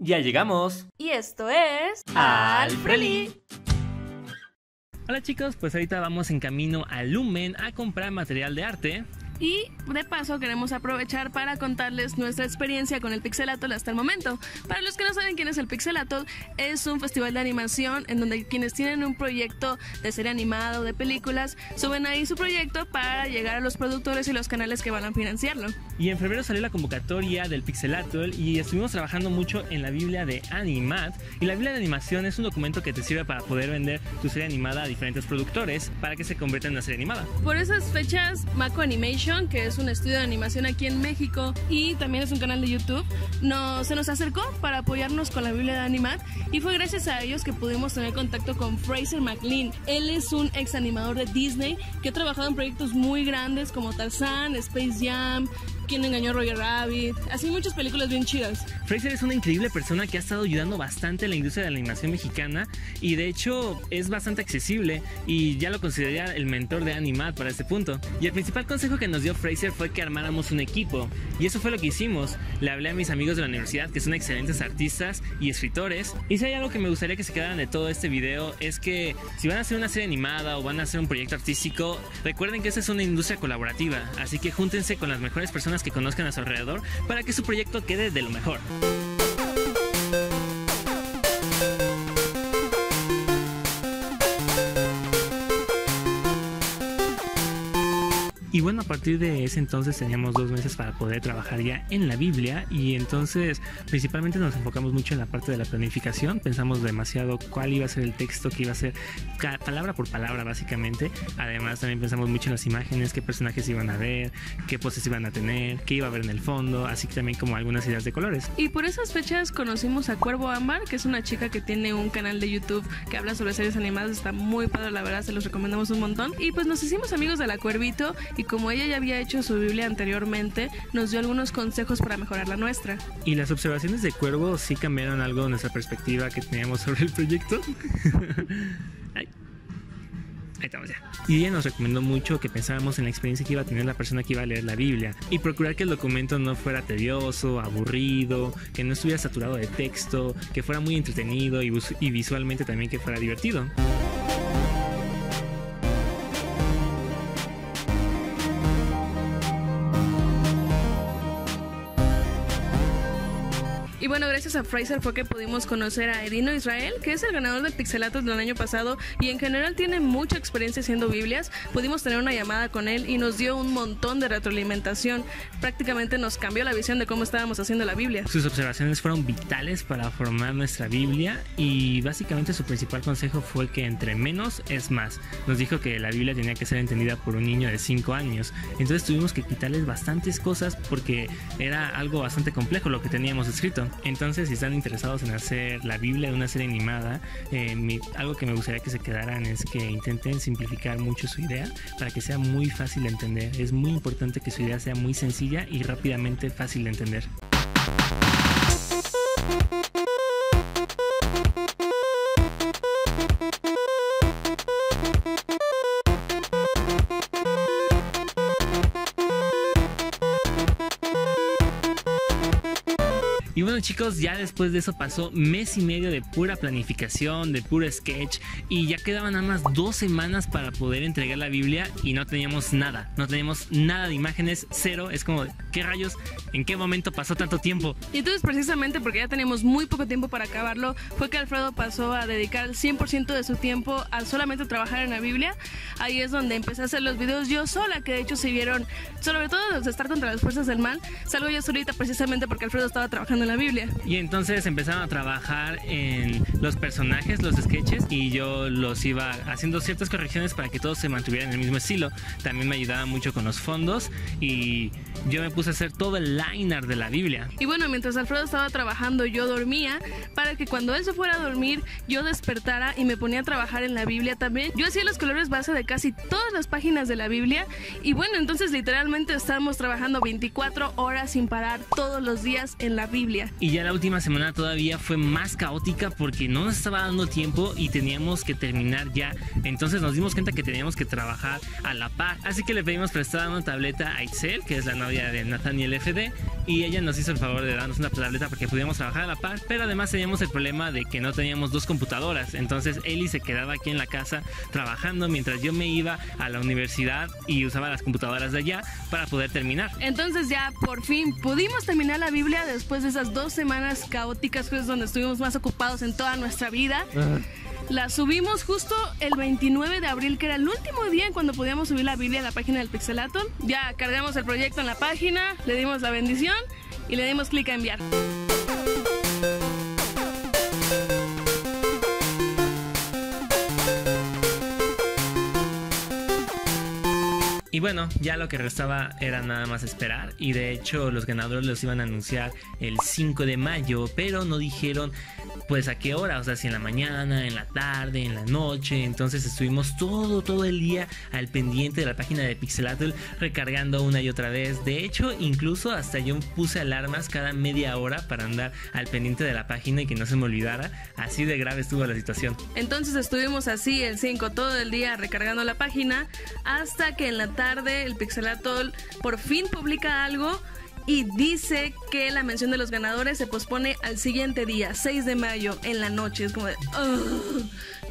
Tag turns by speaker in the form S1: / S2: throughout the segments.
S1: Ya llegamos.
S2: Y esto es.
S1: Al Freli.
S3: Hola chicos, pues ahorita vamos en camino a Lumen a comprar material de arte.
S2: Y de paso queremos aprovechar para contarles nuestra experiencia con el Pixelatl hasta el momento. Para los que no saben quién es el Pixelatl, es un festival de animación en donde quienes tienen un proyecto de serie animada o de películas suben ahí su proyecto para llegar a los productores y los canales que van a financiarlo.
S3: Y en febrero salió la convocatoria del Pixelatl y estuvimos trabajando mucho en la Biblia de Animat. Y la Biblia de animación es un documento que te sirve para poder vender tu serie animada a diferentes productores para que se convierta en una serie animada.
S2: Por esas fechas, Mako Animation que es un estudio de animación aquí en México y también es un canal de YouTube, no, se nos acercó para apoyarnos con la Biblia de Animat y fue gracias a ellos que pudimos tener contacto con Fraser McLean. Él es un ex animador de Disney que ha trabajado en proyectos muy grandes como Tarzan, Space Jam, Quién engañó a Roger Rabbit, así muchas películas bien chidas.
S3: Fraser es una increíble persona que ha estado ayudando bastante en la industria de la animación mexicana y de hecho es bastante accesible y ya lo consideraría el mentor de Animat para este punto. Y el principal consejo que nos dio Fraser fue que armáramos un equipo y eso fue lo que hicimos. Le hablé a mis amigos de la universidad que son excelentes artistas y escritores y si hay algo que me gustaría que se quedaran de todo este video es que si van a hacer una serie animada o van a hacer un proyecto artístico, recuerden que esta es una industria colaborativa, así que júntense con las mejores personas que conozcan a su alrededor para que su proyecto quede de lo mejor. Y bueno, a partir de ese entonces teníamos dos meses para poder trabajar ya en la Biblia. Y entonces principalmente nos enfocamos mucho en la parte de la planificación, pensamos demasiado cuál iba a ser el texto, que iba a ser palabra por palabra básicamente, además también pensamos mucho en las imágenes, qué personajes iban a ver, qué poses iban a tener, qué iba a haber en el fondo, así que también como algunas ideas de colores.
S2: Y por esas fechas conocimos a Cuervo Ámbar, que es una chica que tiene un canal de YouTube que habla sobre series animadas, está muy padre la verdad, se los recomendamos un montón. Y pues nos hicimos amigos de la Cuervito como ella ya había hecho su Biblia anteriormente, nos dio algunos consejos para mejorar la nuestra.
S3: Y las observaciones de Cuervo sí cambiaron algo de nuestra perspectiva que teníamos sobre el proyecto. Ahí estamos ya. Y ella nos recomendó mucho que pensáramos en la experiencia que iba a tener la persona que iba a leer la Biblia y procurar que el documento no fuera tedioso, aburrido, que no estuviera saturado de texto, que fuera muy entretenido y, y visualmente también que fuera divertido.
S2: Gracias a Fraser fue que pudimos conocer a Edino Israel, que es el ganador del Pixelatos del año pasado y en general tiene mucha experiencia haciendo Biblias. Pudimos tener una llamada con él y nos dio un montón de retroalimentación. Prácticamente nos cambió la visión de cómo estábamos haciendo la Biblia.
S3: Sus observaciones fueron vitales para formar nuestra Biblia y básicamente su principal consejo fue que entre menos es más. Nos dijo que la Biblia tenía que ser entendida por un niño de 5 años. Entonces tuvimos que quitarles bastantes cosas porque era algo bastante complejo lo que teníamos escrito. Entonces, si están interesados en hacer la Biblia de una serie animada, eh, algo que me gustaría que se quedaran es que intenten simplificar mucho su idea para que sea muy fácil de entender. Es muy importante que su idea sea muy sencilla y rápidamente fácil de entender. Bueno chicos, ya después de eso pasó mes y medio de pura planificación, de puro sketch y ya quedaban nada más dos semanas para poder entregar la Biblia y no teníamos nada, no teníamos nada de imágenes, cero, es como, ¿qué rayos? ¿En qué momento pasó tanto tiempo?
S2: Y entonces precisamente porque ya teníamos muy poco tiempo para acabarlo, fue que Alfredo pasó a dedicar el 100% de su tiempo a solamente trabajar en la Biblia. Ahí es donde empecé a hacer los videos yo sola, que de hecho se vieron, sobre todo de estar contra las fuerzas del mal, salgo yo solita precisamente porque Alfredo estaba trabajando en la Biblia.
S3: Y entonces empezaron a trabajar en los personajes, los sketches, y yo los iba haciendo ciertas correcciones para que todos se mantuvieran en el mismo estilo. También me ayudaba mucho con los fondos y yo me puse a hacer todo el liner de la Biblia.
S2: Y bueno, mientras Alfredo estaba trabajando, yo dormía para que cuando él se fuera a dormir, yo despertara y me ponía a trabajar en la Biblia también. Yo hacía los colores base de casi todas las páginas de la Biblia. Y bueno, entonces literalmente estábamos trabajando 24 horas sin parar todos los días en la Biblia.
S3: Y ya la última semana todavía fue más caótica porque no nos estaba dando tiempo y teníamos que terminar ya. Entonces nos dimos cuenta que teníamos que trabajar a la par. Así que le pedimos prestada una tableta a Excel, que es la novia de Nathaniel FD, y ella nos hizo el favor de darnos una tableta porque pudiéramos trabajar a la par, pero además teníamos el problema de que no teníamos dos computadoras, entonces Eli se quedaba aquí en la casa trabajando mientras yo me iba a la universidad y usaba las computadoras de allá para poder terminar.
S2: Entonces ya por fin pudimos terminar la Biblia después de esas dos semanas caóticas, pues donde estuvimos más ocupados en toda nuestra vida. La subimos justo el 29 de abril, que era el último día en cuando podíamos subir la Biblia a la página del Pixelaton. Ya cargamos el proyecto en la página, le dimos la bendición y le dimos clic a enviar.
S3: Y bueno, ya lo que restaba era nada más esperar. Y de hecho los ganadores los iban a anunciar el 5 de mayo, pero no dijeron pues a qué hora, o sea, si en la mañana, en la tarde, en la noche. Entonces estuvimos todo, todo el día al pendiente de la página de Pixelatl recargando una y otra vez. De hecho, incluso hasta yo puse alarmas cada media hora para andar al pendiente de la página y que no se me olvidara. Así de grave estuvo la situación.
S2: Entonces estuvimos así el 5 todo el día recargando la página hasta que en la tarde el Pixelatol por fin publica algo y dice que la mención de los ganadores se pospone al siguiente día, 6 de mayo, en la noche. Es como de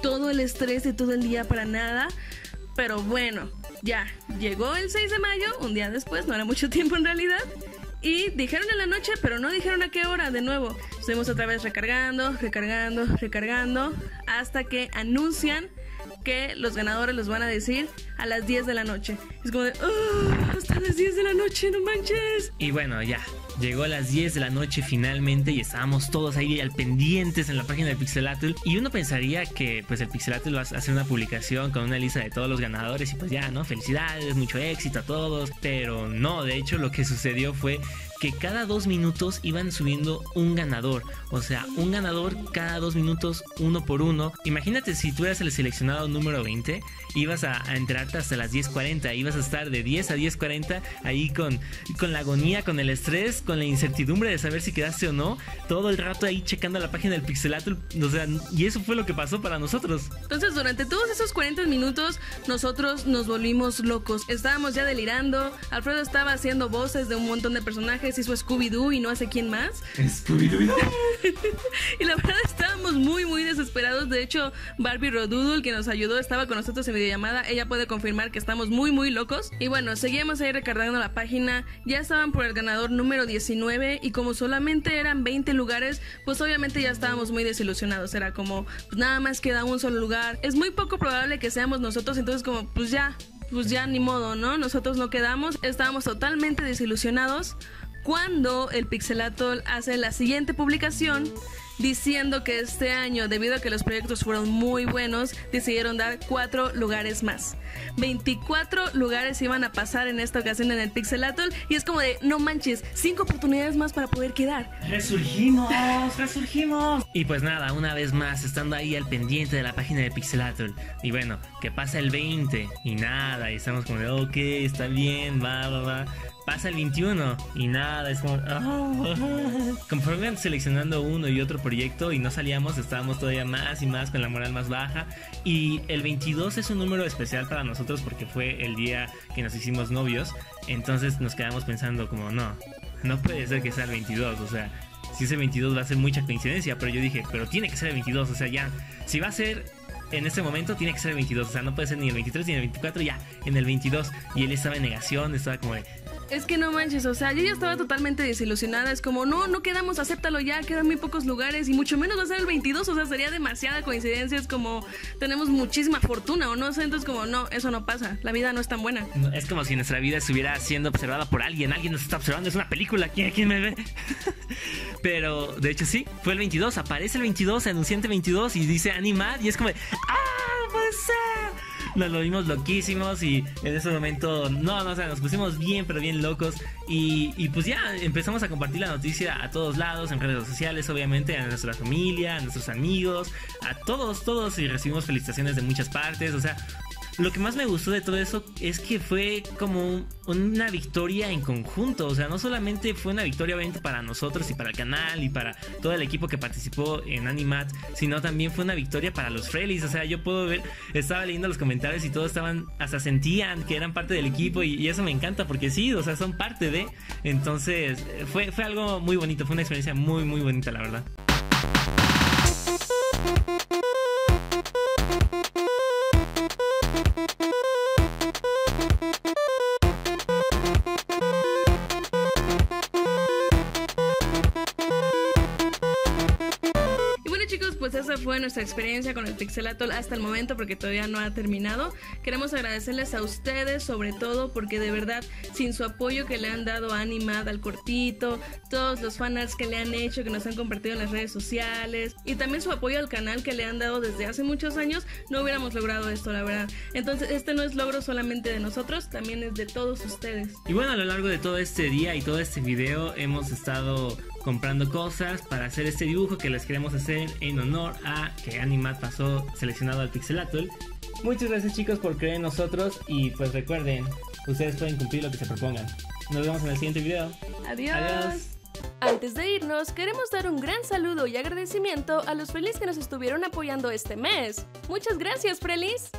S2: todo el estrés de todo el día para nada. Pero bueno, ya llegó el 6 de mayo, un día después, no era mucho tiempo en realidad. Y dijeron en la noche, pero no dijeron a qué hora de nuevo. Estuvimos otra vez recargando, recargando, recargando, hasta que anuncian que los ganadores los van a decir a las 10 de la noche. Es como de, oh, hasta las 10 de la noche, no manches.
S3: Y bueno, ya, Llegó a las 10 de la noche finalmente y estábamos todos ahí al pendientes en la página de Pixelatl. Y uno pensaría que pues el Pixelatl va a hacer una publicación con una lista de todos los ganadores y pues ya, ¿no? Felicidades, mucho éxito a todos. Pero no, de hecho lo que sucedió fue que cada dos minutos iban subiendo un ganador. O sea, un ganador cada dos minutos, uno por uno. Imagínate si tú eras el seleccionado número 20, ibas a, entrarte hasta las 10.40. Ibas a estar de 10 a 10.40 ahí con, con la agonía, con el estrés, con la incertidumbre de saber si quedaste o no. Todo el rato ahí checando la página del Pixelatul. O sea, y eso fue lo que pasó para nosotros.
S2: Entonces, durante todos esos 40 minutos, nosotros nos volvimos locos. Estábamos ya delirando. Alfredo estaba haciendo voces de un montón de personajes hizo Scooby-Doo y no sé quién más.
S3: Scooby-Doo.
S2: y la verdad estábamos muy, muy desesperados. De hecho, Barbie Rodoodle, que nos ayudó, estaba con nosotros en videollamada. Ella puede confirmar que estamos muy, muy locos. Y bueno, seguíamos ahí recargando la página. Ya estaban por el ganador número 19 y como solamente eran 20 lugares, pues obviamente ya estábamos muy desilusionados. Era como, pues nada más queda un solo lugar. Es muy poco probable que seamos nosotros, entonces como, pues ya, pues ya ni modo, ¿no? Nosotros no quedamos, estábamos totalmente desilusionados cuando el Pixelatol hace la siguiente publicación diciendo que este año, debido a que los proyectos fueron muy buenos, decidieron dar cuatro lugares más. 24 lugares iban a pasar en esta ocasión en el Pixelatol y es como de, no manches, cinco oportunidades más para poder quedar.
S3: Resurgimos, resurgimos. Y pues nada, una vez más, estando ahí al pendiente de la página de Pixelatol. Y bueno, que pasa el 20 y nada, y estamos como de, ok, está bien, va, va, va pasa el 21 y nada, es como... Oh. Conforme seleccionando uno y otro proyecto y no salíamos, estábamos todavía más y más con la moral más baja. Y el 22 es un número especial para nosotros porque fue el día que nos hicimos novios. Entonces nos quedamos pensando como, no, no puede ser que sea el 22, o sea... Si ese 22 va a ser mucha coincidencia, pero yo dije, pero tiene que ser el 22, o sea, ya, si va a ser en este momento tiene que ser el 22. O sea, no puede ser ni el 23 ni el 24, ya, en el 22. Y él estaba en negación, estaba como de,
S2: es que no manches, o sea, yo ya estaba totalmente desilusionada. Es como, no, no quedamos, acéptalo ya, quedan muy pocos lugares y mucho menos va a ser el 22, o sea, sería demasiada coincidencia. Es como, tenemos muchísima fortuna, ¿o no? Entonces, como, no, eso no pasa, la vida no es tan buena.
S3: Es como si nuestra vida estuviera siendo observada por alguien, alguien nos está observando, es una película, ¿quién, quién me ve? Pero, de hecho, sí, fue el 22, aparece el 22, anunciante 22 y dice Animad y es como, ¡ah! Nos lo vimos loquísimos y en ese momento, no, no, o sea, nos pusimos bien, pero bien locos. Y, y, pues ya empezamos a compartir la noticia a todos lados, en redes sociales, obviamente, a nuestra familia, a nuestros amigos, a todos, todos, y recibimos felicitaciones de muchas partes. O sea, lo que más me gustó de todo eso es que fue como una victoria en conjunto. O sea, no solamente fue una victoria obviamente para nosotros y para el canal y para todo el equipo que participó en Animat, sino también fue una victoria para los Frelis. O sea, yo puedo ver, estaba leyendo los comentarios y todos estaban, hasta sentían que eran parte del equipo y, y eso me encanta porque sí, o sea, son parte de. Entonces, fue, fue algo muy bonito, fue una experiencia muy, muy bonita, la verdad.
S2: Pues esa fue nuestra experiencia con el Pixelatl hasta el momento porque todavía no ha terminado. Queremos agradecerles a ustedes sobre todo porque de verdad sin su apoyo que le han dado a Animad al cortito, todos los fanarts que le han hecho, que nos han compartido en las redes sociales y también su apoyo al canal que le han dado desde hace muchos años, no hubiéramos logrado esto, la verdad. Entonces este no es logro solamente de nosotros, también es de todos ustedes.
S3: Y bueno, a lo largo de todo este día y todo este video hemos estado comprando cosas para hacer este dibujo que les queremos hacer en honor a que Animat pasó seleccionado al Pixelatl. Muchas gracias chicos por creer en nosotros y pues recuerden, ustedes pueden cumplir lo que se propongan. Nos vemos en el siguiente video.
S2: Adiós.
S3: Adiós.
S4: Antes de irnos, queremos dar un gran saludo y agradecimiento a los Frelis que nos estuvieron apoyando este mes. Muchas gracias, Frelis.